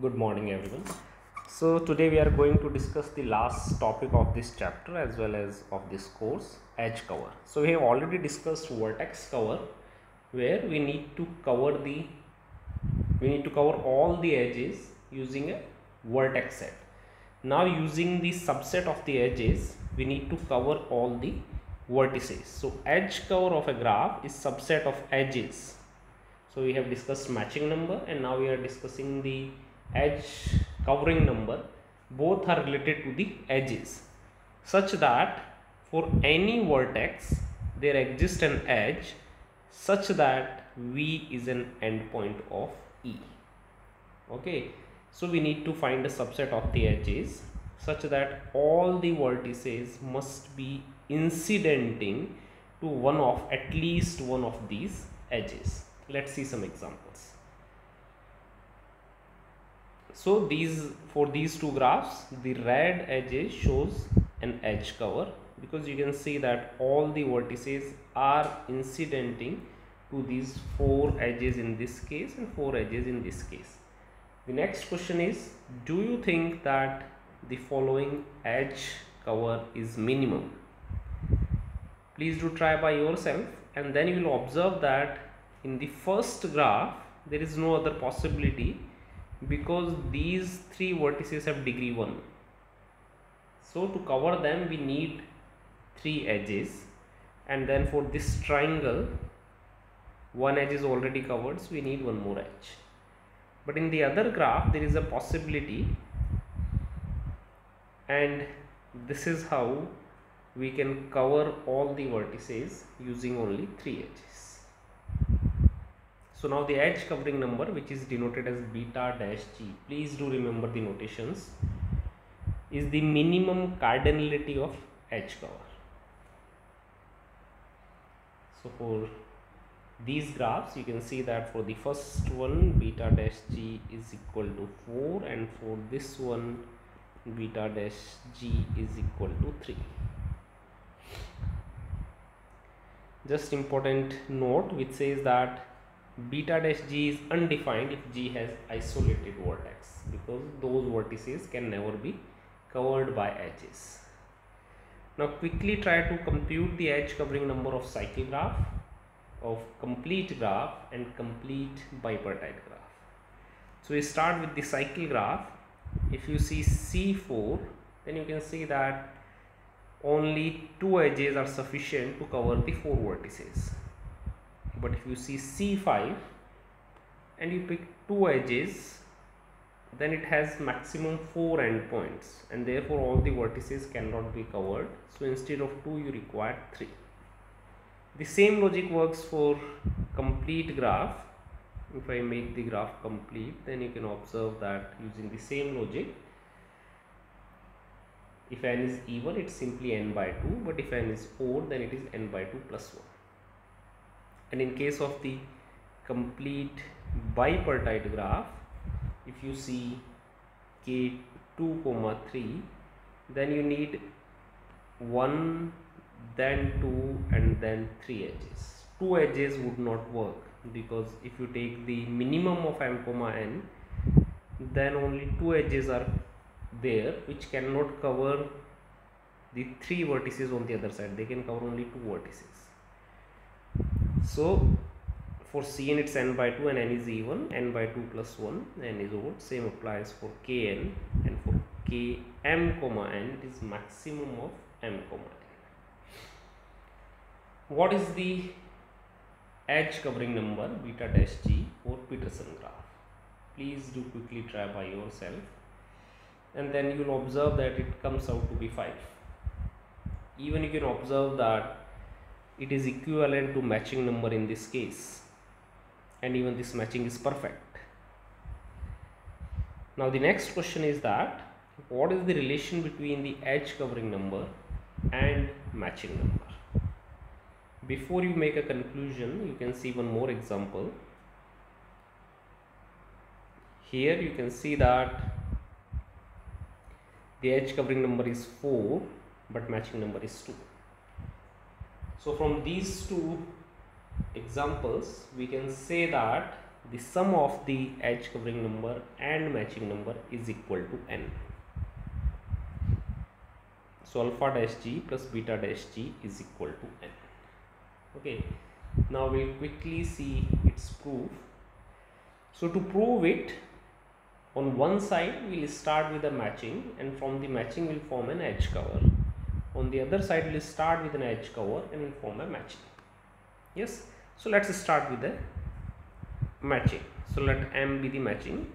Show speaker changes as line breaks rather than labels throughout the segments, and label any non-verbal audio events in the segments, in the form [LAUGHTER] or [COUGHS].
Good morning, everyone. So, today we are going to discuss the last topic of this chapter as well as of this course edge cover. So, we have already discussed vertex cover where we need to cover the we need to cover all the edges using a vertex set. Now, using the subset of the edges, we need to cover all the vertices. So, edge cover of a graph is subset of edges. So, we have discussed matching number and now we are discussing the edge covering number both are related to the edges such that for any vertex there exists an edge such that v is an endpoint of e. Okay? So we need to find a subset of the edges such that all the vertices must be incidenting to one of at least one of these edges. Let's see some examples so these for these two graphs the red edges shows an edge cover because you can see that all the vertices are incidenting to these four edges in this case and four edges in this case. The next question is do you think that the following edge cover is minimum? Please do try by yourself and then you will observe that in the first graph there is no other possibility because these three vertices have degree 1 so to cover them we need three edges. And then for this triangle one edge is already covered so we need one more edge. But in the other graph there is a possibility. And this is how we can cover all the vertices using only three edges so now the edge covering number which is denoted as beta dash g please do remember the notations is the minimum cardinality of edge cover. So for these graphs you can see that for the first one beta dash g is equal to 4 and for this one beta dash g is equal to 3 just important note which says that beta dash g is undefined if g has isolated vertex because those vertices can never be covered by edges. Now quickly try to compute the edge covering number of cycle graph, of complete graph and complete bipartite graph. So we start with the cycle graph. If you see C4 then you can see that only two edges are sufficient to cover the four vertices but if you see c5 and you pick two edges then it has maximum four endpoints and therefore all the vertices cannot be covered. So instead of two you require three. The same logic works for complete graph. If I make the graph complete then you can observe that using the same logic if n is even it's simply n by 2 but if n is odd then it is n by 2 plus 1 and in case of the complete bipartite graph if you see k 2 comma 3 then you need 1 then 2 and then 3 edges. 2 edges would not work because if you take the minimum of m comma n then only 2 edges are there which cannot cover the 3 vertices on the other side. They can cover only 2 vertices so for Cn it's n by 2 and n is even, n by 2 plus 1, n is odd. Same applies for Kn and for Km comma n it is maximum of m comma n. What is the edge covering number beta dash g for Petersen graph? Please do quickly try by yourself and then you will observe that it comes out to be 5. Even you can observe that it is equivalent to matching number in this case. And even this matching is perfect. Now the next question is that what is the relation between the edge covering number and matching number? Before you make a conclusion you can see one more example. Here you can see that the edge covering number is 4 but matching number is 2 so from these two examples we can say that the sum of the edge covering number and matching number is equal to n. So alpha dash g plus beta dash g is equal to n. Okay. Now we'll quickly see its proof. So to prove it on one side we'll start with a matching and from the matching we'll form an edge cover on the other side we'll start with an edge cover and we'll form a matching. Yes? So let's start with the matching. So let m be the matching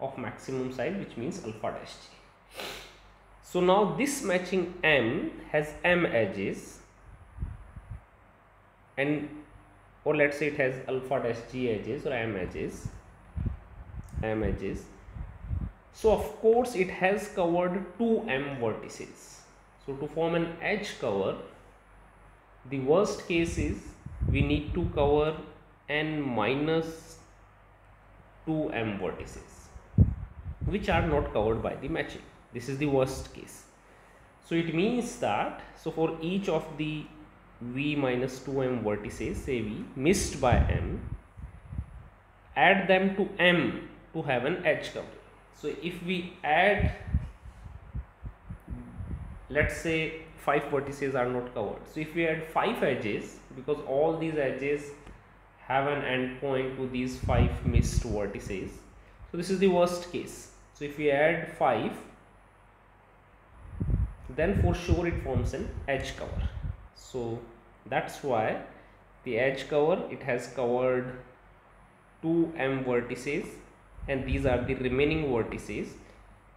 of maximum side which means alpha dash g. So now this matching m has m edges and or let's say it has alpha dash g edges or m edges m edges. So of course it has covered two m vertices so to form an edge cover the worst case is we need to cover n minus 2 m vertices which are not covered by the matching. This is the worst case. So it means that so for each of the v minus 2m vertices say v missed by m add them to m to have an edge cover. So if we add let's say five vertices are not covered. So if we add five edges because all these edges have an endpoint to these five missed vertices. So this is the worst case. So if we add five then for sure it forms an edge cover. So that's why the edge cover it has covered 2m vertices and these are the remaining vertices.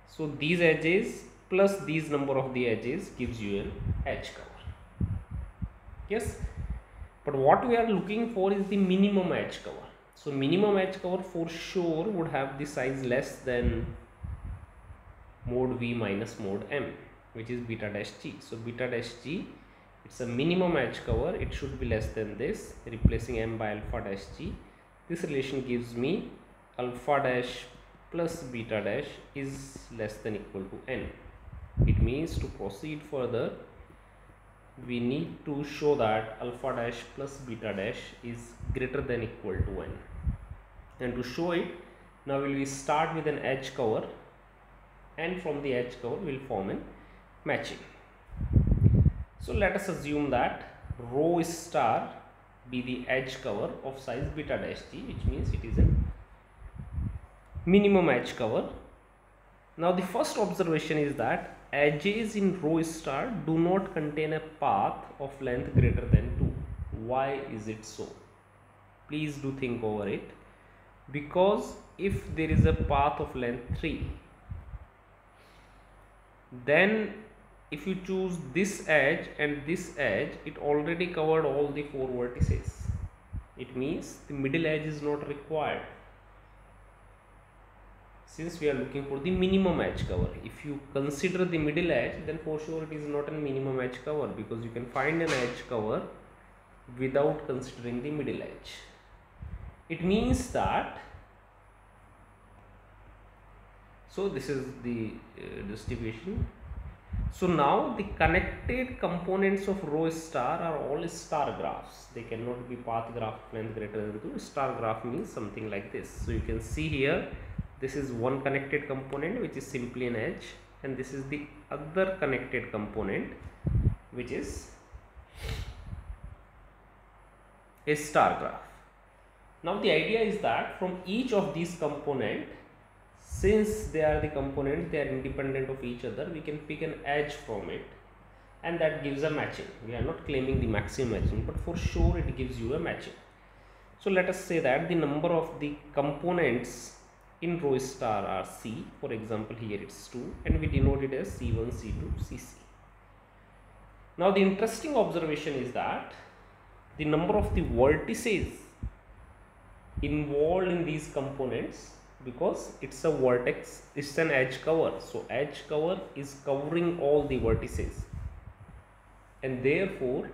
So these edges plus these number of the edges gives you an edge cover. Yes? But what we are looking for is the minimum edge cover. So minimum edge cover for sure would have the size less than mode v minus mode m which is beta dash g. So beta dash g it's a minimum edge cover. It should be less than this replacing m by alpha dash g. This relation gives me alpha dash plus beta dash is less than equal to n it means to proceed further we need to show that alpha dash plus beta dash is greater than equal to n. And to show it now we will start with an edge cover and from the edge cover we will form an matching. So let us assume that rho star be the edge cover of size beta dash g which means it is a minimum edge cover. Now the first observation is that edges in rho star do not contain a path of length greater than 2 why is it so? Please do think over it. Because if there is a path of length 3 then if you choose this edge and this edge it already covered all the four vertices. It means the middle edge is not required since we are looking for the minimum edge cover if you consider the middle edge then for sure it is not a minimum edge cover because you can find an edge cover without considering the middle edge. It means that so this is the uh, distribution so now the connected components of rho star are all star graphs. They cannot be path graph length greater than 2 star graph means something like this. So you can see here this is one connected component which is simply an edge. And this is the other connected component which is a star graph. Now the idea is that from each of these component since they are the components they are independent of each other we can pick an edge from it. And that gives a matching. We are not claiming the maximum matching but for sure it gives you a matching. So let us say that the number of the components in rho star are c for example here it's 2 and we denote it as c1 c2 cc now the interesting observation is that the number of the vertices involved in these components because it's a vertex it's an edge cover. So edge cover is covering all the vertices. And therefore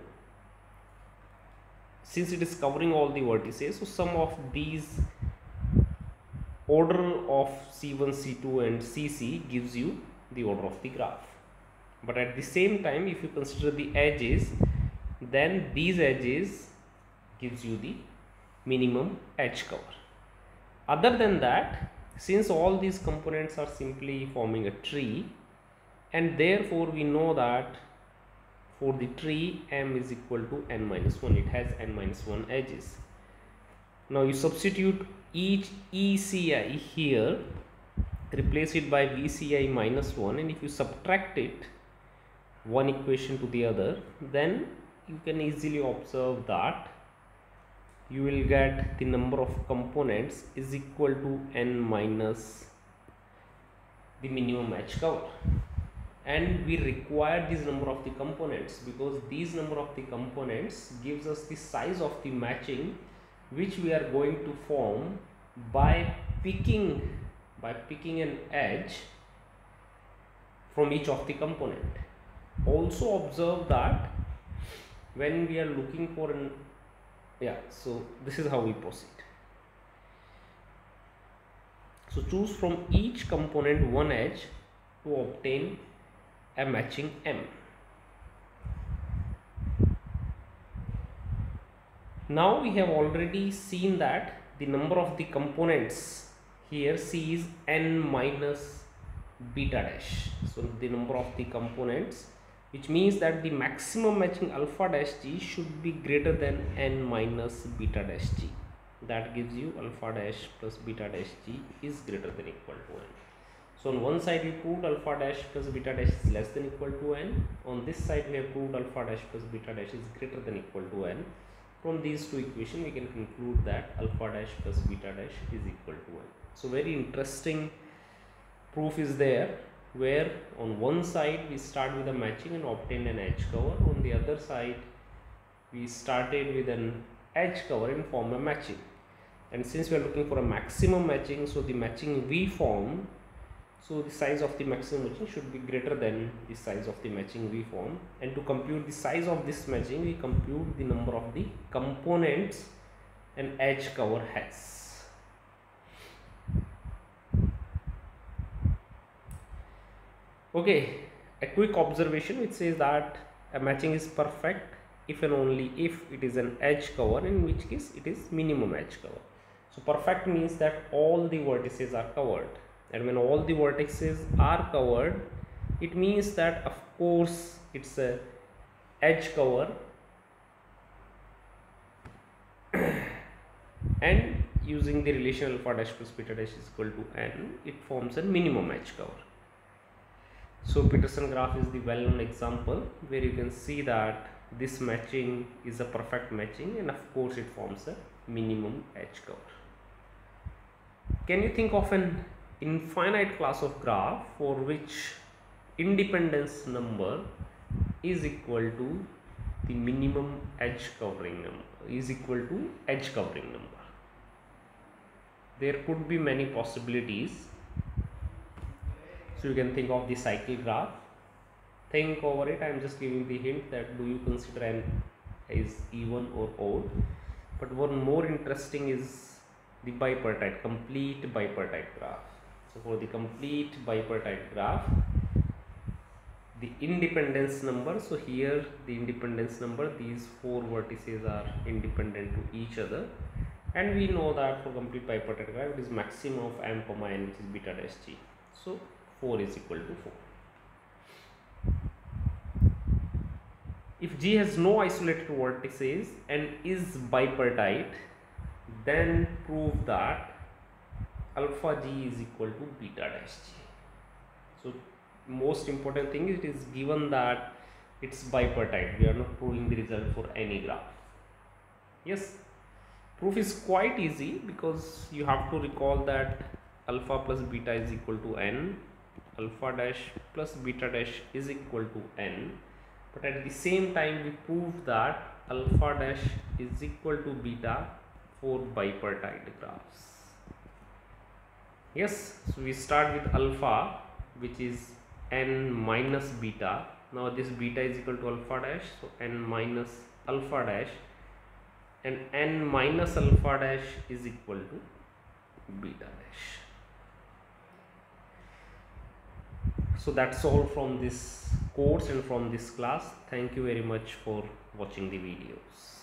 since it is covering all the vertices so sum of these order of c1 c2 and cc gives you the order of the graph. But at the same time if you consider the edges then these edges gives you the minimum edge cover. Other than that since all these components are simply forming a tree and therefore we know that for the tree m is equal to n minus 1 it has n minus 1 edges. Now you substitute each ECI here replace it by VCI minus 1 and if you subtract it one equation to the other then you can easily observe that you will get the number of components is equal to n minus the minimum edge cover. And we require this number of the components because these number of the components gives us the size of the matching which we are going to form by picking by picking an edge from each of the component. Also observe that when we are looking for an yeah so this is how we proceed. So choose from each component one edge to obtain a matching M now we have already seen that the number of the components here C is n minus beta dash. So the number of the components which means that the maximum matching alpha dash g should be greater than n minus beta dash g. That gives you alpha dash plus beta dash g is greater than equal to n. So on one side we proved alpha dash plus beta dash is less than equal to n. On this side we have proved alpha dash plus beta dash is greater than equal to n from these two equations we can conclude that alpha dash plus beta dash is equal to 1. so very interesting proof is there where on one side we start with a matching and obtain an edge cover on the other side we started with an edge cover and form a matching and since we are looking for a maximum matching so the matching we form so the size of the maximum matching should be greater than the size of the matching we form. And to compute the size of this matching we compute the number of the components an edge cover has. Okay a quick observation which says that a matching is perfect if and only if it is an edge cover in which case it is minimum edge cover. So perfect means that all the vertices are covered and when all the vertices are covered it means that of course it's a edge cover [COUGHS] and using the relation alpha dash plus beta dash is equal to n it forms a minimum edge cover so Petersen graph is the well-known example where you can see that this matching is a perfect matching and of course it forms a minimum edge cover. Can you think of an infinite class of graph for which independence number is equal to the minimum edge covering number is equal to edge covering number. There could be many possibilities. So you can think of the cycle graph. Think over it. I am just giving the hint that do you consider n is even or odd? But one more interesting is the bipartite complete bipartite graph so for the complete bipartite graph the independence number so here the independence number these four vertices are independent to each other and we know that for complete bipartite graph it is maximum of m comma n which is beta dash g so 4 is equal to 4. If G has no isolated vertices and is bipartite, then prove that alpha G is equal to beta dash G. So, most important thing is it is given that it's bipartite. We are not proving the result for any graph. Yes, proof is quite easy because you have to recall that alpha plus beta is equal to n alpha dash plus beta dash is equal to n but at the same time we prove that alpha dash is equal to beta for bipartite graphs yes so we start with alpha which is n minus beta. Now this beta is equal to alpha dash so n minus alpha dash. And n minus alpha dash is equal to beta dash. So that's all from this course and from this class. Thank you very much for watching the videos